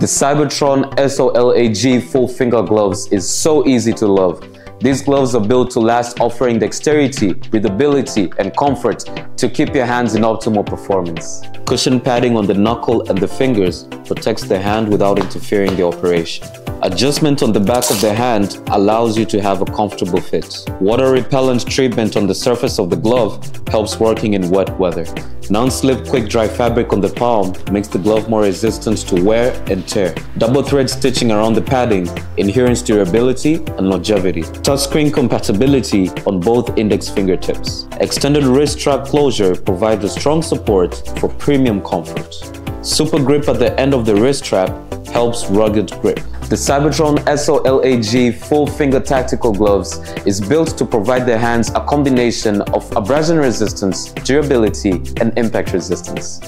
The Seibertron SOLAG full finger gloves is so easy to love. These gloves are built to last offering dexterity, breathability, and comfort to keep your hands in optimal performance. Cushion padding on the knuckle and the fingers protects the hand without interfering the operation. Adjustment on the back of the hand allows you to have a comfortable fit. Water repellent treatment on the surface of the glove helps working in wet weather. Non-slip quick dry fabric on the palm makes the glove more resistant to wear and tear. Double thread stitching around the padding enhances durability and longevity. Touchscreen compatibility on both index fingertips. Extended wrist strap closure provides a strong support for premium comfort. Super grip at the end of the wrist strap helps rugged grip. The Seibertron SOLAG full finger tactical gloves is built to provide the hands a combination of abrasion resistance, durability, and impact resistance.